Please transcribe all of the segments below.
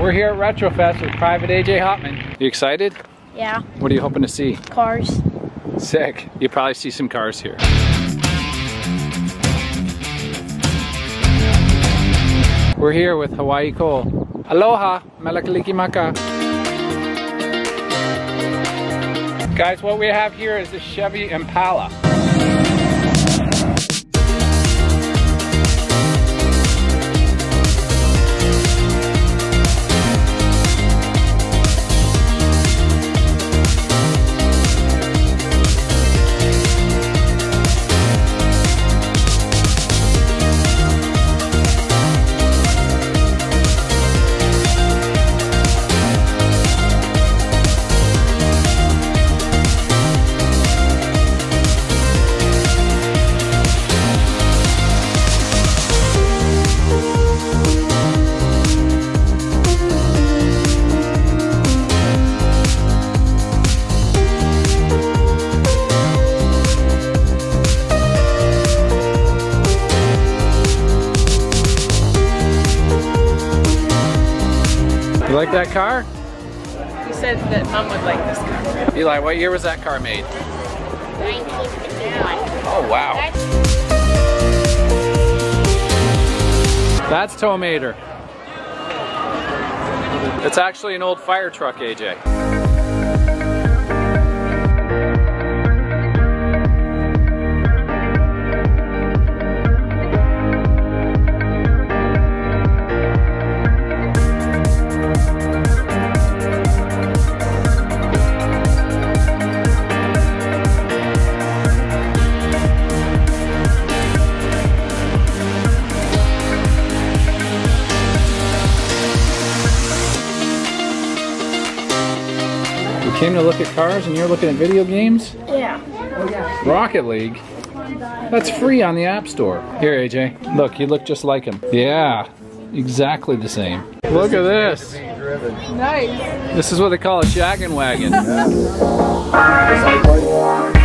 We're here at Retrofest with Private AJ Hopman. You excited? Yeah, What are you hoping to see? cars. Sick. You probably see some cars here. We're here with Hawaii Cole. Aloha, malakalikimaka. Guys, what we have here is a Chevy Impala. Like that car? He said that mom would like this car. Eli, what year was that car made? 1951. Oh, wow. That's Tow Mater. It's actually an old fire truck, AJ. Came to look at cars and you're looking at video games? Yeah. Rocket League? That's free on the App Store. Here, AJ. Look, you look just like him. Yeah, exactly the same. Look at this. Nice. This is what they call a shaggin' wagon.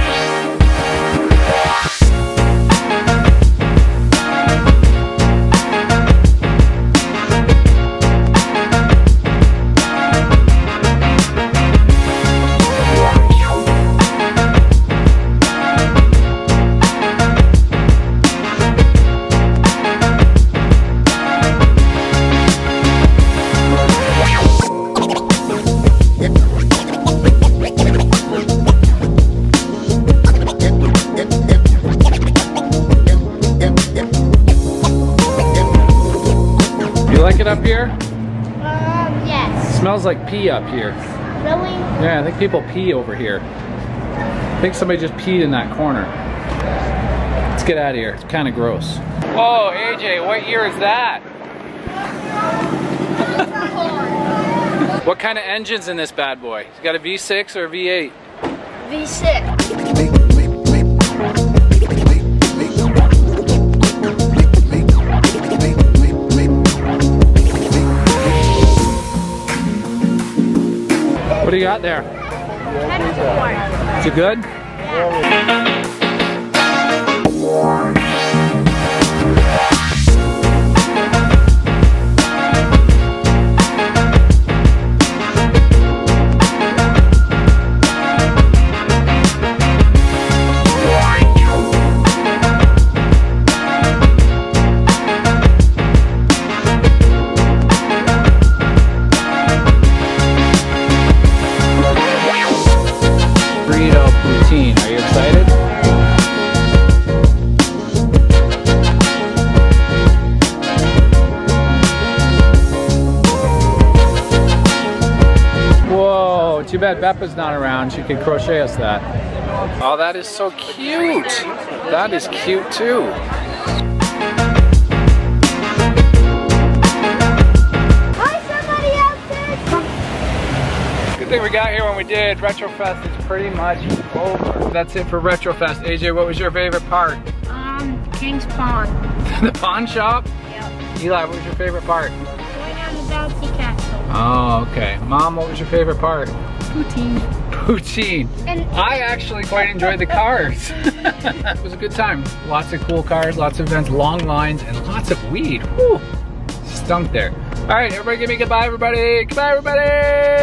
like it up here? Um, yes. smells like pee up here. Really? Yeah, I think people pee over here. I think somebody just peed in that corner. Let's get out of here. It's kind of gross. Whoa, AJ, what year is that? what kind of engine's in this bad boy? It's got a V6 or a V8? V6. You got there? Is it good? Burrito too bad Beppa's not around. She could crochet us that. Oh, that is so cute. That is cute too. Hi, somebody else there. Good thing we got here when we did. Retrofest is pretty much over. That's it for Retrofest. AJ, what was your favorite part? Um, King's Pawn. the pawn shop? Yep. Eli, what was your favorite part? Going on the bouncy castle. Oh, okay. Mom, what was your favorite part? Poutine. Poutine. And I actually quite enjoyed the cars. it was a good time. Lots of cool cars, lots of events, long lines, and lots of weed. Whew. Stunk there. All right, everybody give me goodbye, everybody. Goodbye, everybody.